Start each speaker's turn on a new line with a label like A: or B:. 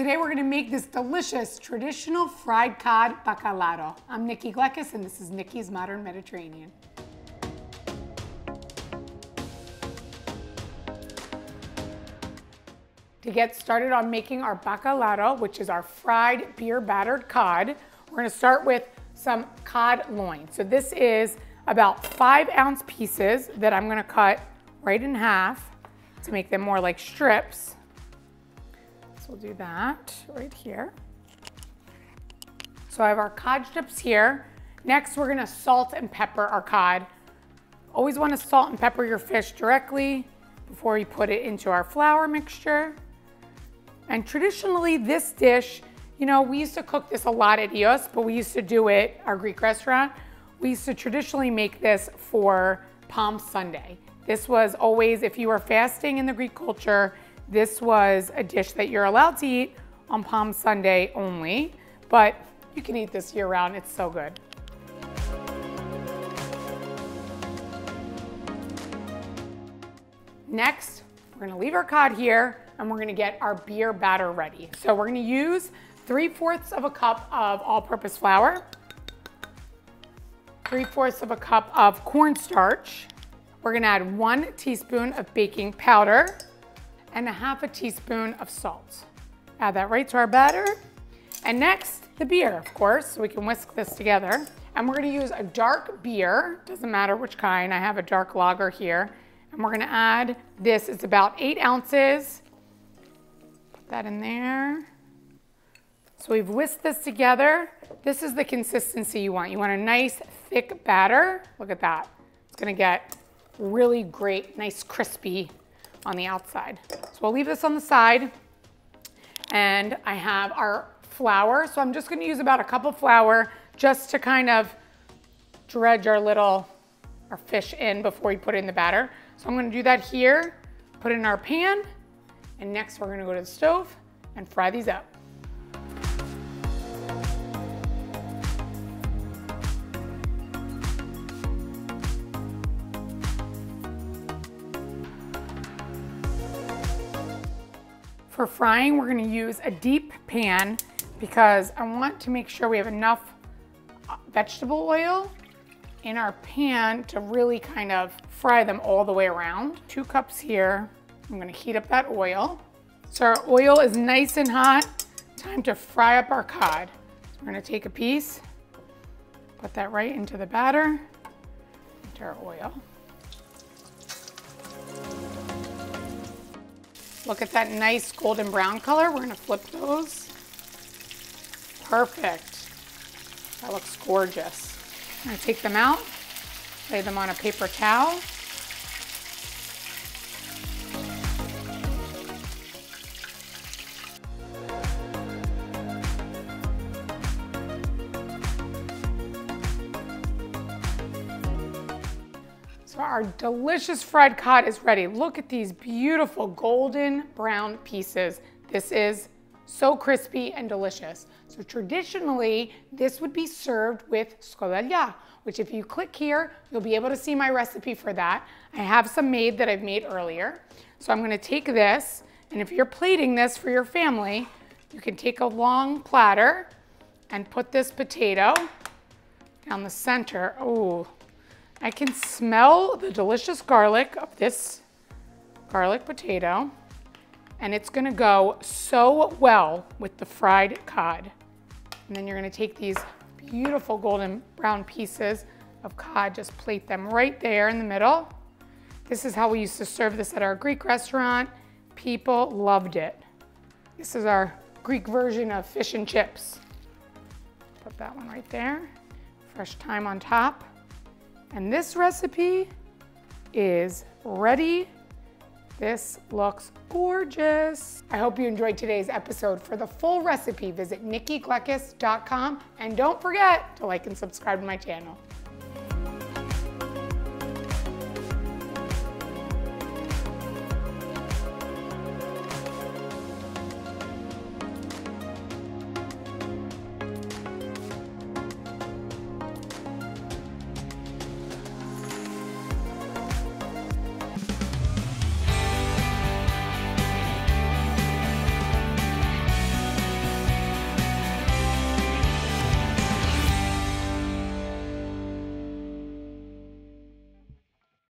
A: Today we're gonna make this delicious traditional fried cod bacalhau. I'm Nikki Gleckis and this is Nikki's Modern Mediterranean. To get started on making our bacalhau, which is our fried beer battered cod, we're gonna start with some cod loin. So this is about five ounce pieces that I'm gonna cut right in half to make them more like strips. We'll do that right here. So I have our cod strips here. Next, we're gonna salt and pepper our cod. Always wanna salt and pepper your fish directly before you put it into our flour mixture. And traditionally, this dish, you know, we used to cook this a lot at Eos, but we used to do it, our Greek restaurant, we used to traditionally make this for Palm Sunday. This was always, if you were fasting in the Greek culture, this was a dish that you're allowed to eat on Palm Sunday only, but you can eat this year round, it's so good. Next, we're gonna leave our cod here and we're gonna get our beer batter ready. So we're gonna use 3 fourths of a cup of all-purpose flour, 3 fourths of a cup of cornstarch. We're gonna add one teaspoon of baking powder and a half a teaspoon of salt. Add that right to our batter. And next, the beer, of course, so we can whisk this together. And we're gonna use a dark beer, doesn't matter which kind, I have a dark lager here. And we're gonna add this, it's about eight ounces Put that in there. So we've whisked this together. This is the consistency you want. You want a nice thick batter. Look at that. It's gonna get really great, nice crispy on the outside. So we'll leave this on the side. And I have our flour. So I'm just gonna use about a cup of flour just to kind of dredge our little, our fish in before we put in the batter. So I'm gonna do that here, put it in our pan, and next we're gonna go to the stove and fry these up. For frying, we're gonna use a deep pan because I want to make sure we have enough uh, vegetable oil in our pan to really kind of fry them all the way around. Two cups here I'm gonna heat up that oil. So our oil is nice and hot. Time to fry up our cod. So we're gonna take a piece, put that right into the batter, into our oil. Look at that nice golden brown color. We're gonna flip those. Perfect. That looks gorgeous. I'm gonna take them out, lay them on a paper towel. Our delicious fried cod is ready. Look at these beautiful golden brown pieces. This is so crispy and delicious. So traditionally, this would be served with skordalia, which if you click here, you'll be able to see my recipe for that. I have some made that I've made earlier. So I'm gonna take this, and if you're plating this for your family, you can take a long platter and put this potato down the center. Oh, I can smell the delicious garlic of this garlic potato and it's gonna go so well with the fried cod. And then you're gonna take these beautiful golden brown pieces of cod, just plate them right there in the middle. This is how we used to serve this at our Greek restaurant. People loved it. This is our Greek version of fish and chips. Put that one right there. Fresh thyme on top. And this recipe is ready. This looks gorgeous. I hope you enjoyed today's episode. For the full recipe, visit nikkigleckis.com and don't forget to like and subscribe to my channel.